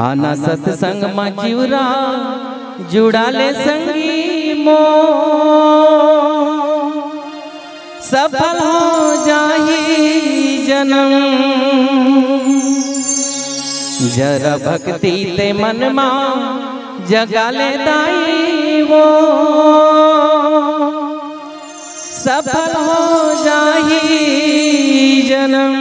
आना सत्संग में जीवरा जुड़ाले संगी मो सफल हो जाही जन्म। जरा भक्ति ते मन मा जगाले दाई वो। सफल हो जाही जन्म।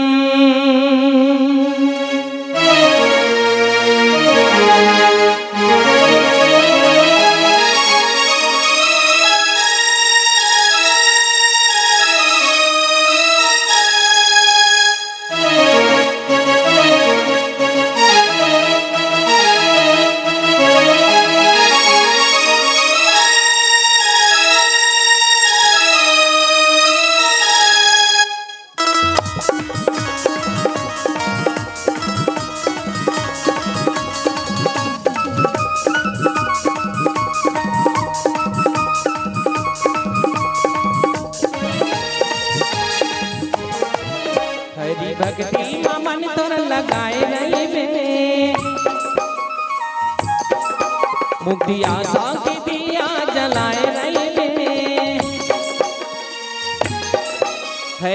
आशा की दिया, जलाए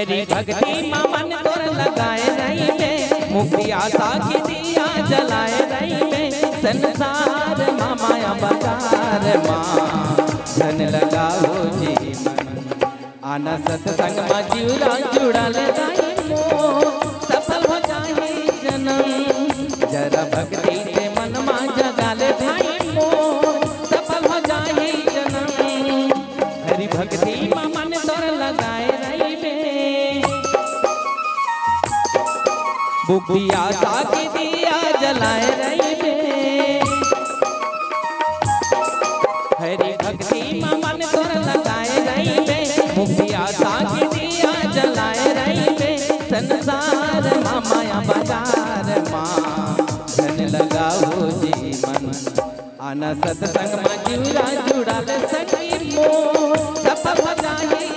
बे भक्ति में मन तोर लगाए रही बे मुक्ति आशा दिया, जलाए रही बे संसार मा माया बाज़ार माँ। धन लगाओ जीवन। आना सत्संग में जुड़ल जाई सफल हो जाए जन्म। जरा भक्ति भक्ति मन तोर लगाए रही बे बुद्धि आशा की दिया जलाए रही बे हरि भक्ति मन तोर लगाए रही बे मुक्ति दिया जलाए रही संसार माया बाज़ार माँ धन लगाओ जीवन आना सत्संग में जुड़ा सखी मो सब हो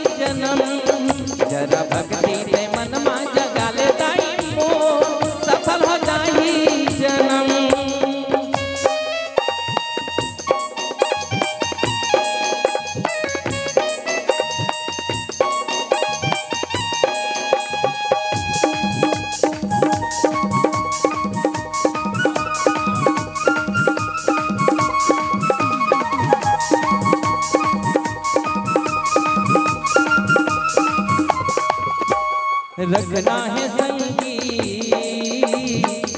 रखना है संगी।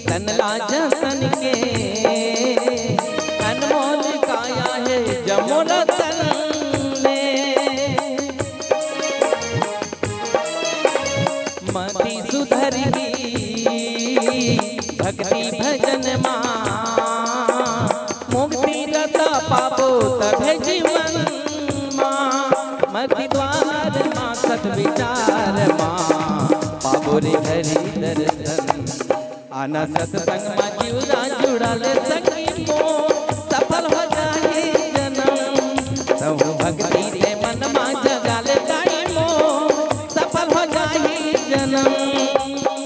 तनला जसन के। अनमोल काया है जमुन तन में मति सुधर भक्ति भजन माँ। मुक्ति रता पाबो तभे जीवन माँ। मति द्वार विचार पाबो हरी दर्शन आना सत्संग में जुड़ा जुड़ल सखी मो सफल हो जाए जन्म। सब भक्ति से मन में जगा मो सफल हो जाए जन्म।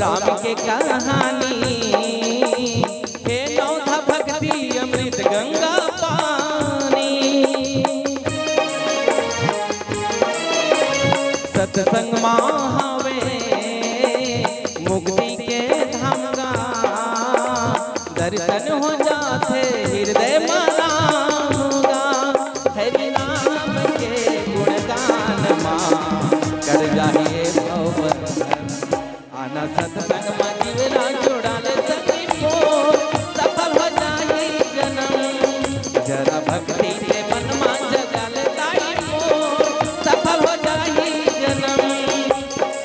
राम के कहानी। जरा भक्ति के मन सफल हो जन्म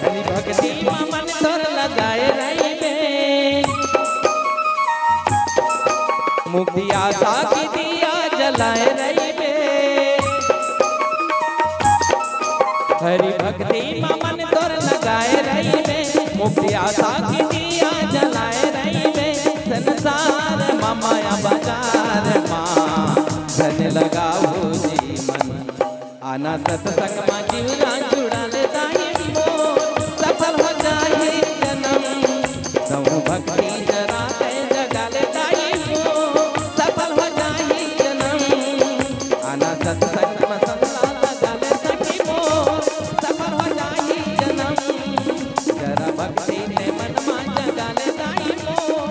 हरि भक्ति मन तोर लगाए रही में मुक्ति आशा की दिया जलाए रही हरि भक्ति मन तोर लगाए रही मुक्ति आशा की आना सत्संग माँ जीवना जुड़ा ले दाई मोर. सफल हो जाए जन्म. तऊ भक्ति जरा जगा ले दाई मोर. सफल हो जाए जन्म. आना सत्संग में संगला लगा ले सखी मोर. सफल हो जाए जन्म. जरा भक्ति ने मन में जगा ले दाई मोर.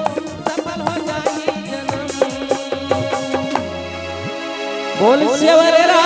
सफल हो जाए जन्म. बोल सेवरे रा